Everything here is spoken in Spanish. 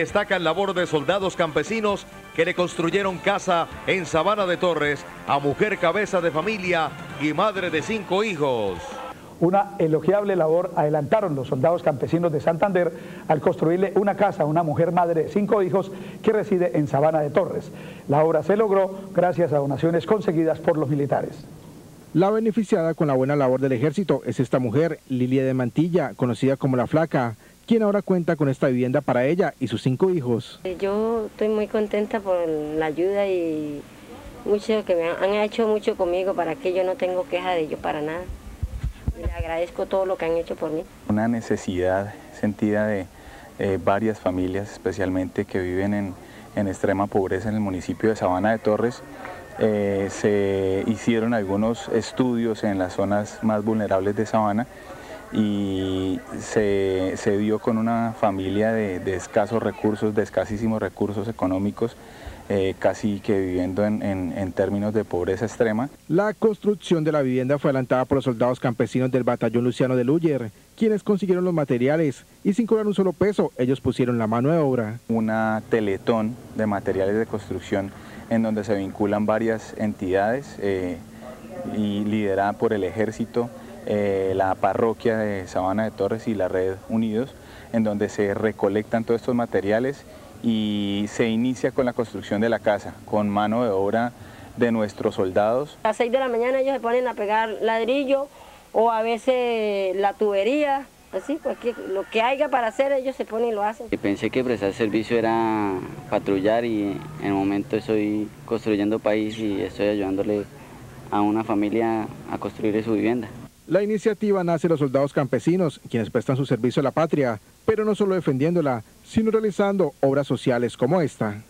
destaca el labor de soldados campesinos que le construyeron casa en Sabana de Torres a mujer cabeza de familia y madre de cinco hijos. Una elogiable labor adelantaron los soldados campesinos de Santander al construirle una casa a una mujer madre de cinco hijos que reside en Sabana de Torres. La obra se logró gracias a donaciones conseguidas por los militares. La beneficiada con la buena labor del ejército es esta mujer, Lilia de Mantilla, conocida como La Flaca, quien ahora cuenta con esta vivienda para ella y sus cinco hijos. Yo estoy muy contenta por la ayuda y mucho que me han, hecho mucho conmigo para que yo no tengo queja de ellos para nada. Le agradezco todo lo que han hecho por mí. Una necesidad sentida de eh, varias familias, especialmente que viven en, en extrema pobreza en el municipio de Sabana de Torres, eh, se hicieron algunos estudios en las zonas más vulnerables de Sabana y se, dio con una familia de, escasos recursos, de escasísimos recursos económicos, eh, casi que viviendo en, términos de pobreza extrema. La construcción de la vivienda fue adelantada por los soldados campesinos del batallón Luciano de Luyer, quienes consiguieron los materiales y sin cobrar un solo peso, ellos pusieron la mano de obra. Una teletón de materiales de construcción en donde se vinculan varias entidades eh, y liderada por el ejército, eh, la parroquia de Sabana de Torres y la red Unidos, en donde se recolectan todos estos materiales y se inicia con la construcción de la casa, con mano de obra de nuestros soldados. A las 6 de la mañana ellos se ponen a pegar ladrillo o a veces la tubería, así, lo que haya para hacer ellos se ponen y lo hacen. Pensé que prestar servicio era patrullar y en el momento estoy construyendo país y estoy ayudándole a una familia a construir su vivienda. La iniciativa nace de los soldados campesinos, quienes prestan su servicio a la patria, pero no solo defendiéndola, sino realizando obras sociales como esta.